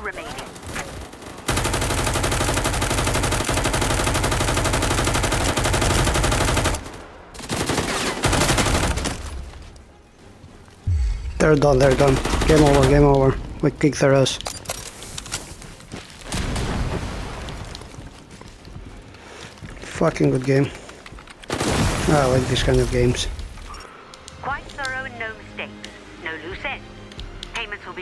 remaining. They're done, they're done. Game over, game over. We kick their ass. Fucking good game. Ah, I like these kind of games. Quite thorough, no mistakes. No loose ends. Payments will be